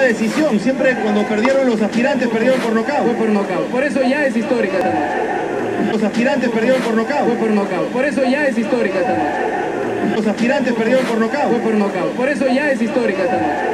decisión. Siempre cuando perdieron los aspirantes, perdieron por Fue por nocaut. Por eso ya es histórica esta noche. Los aspirantes perdieron por Fue por nocaut. Por eso ya es histórica esta noche. Los aspirantes perdieron por Fue por nocaut. Por eso ya es histórica esta noche.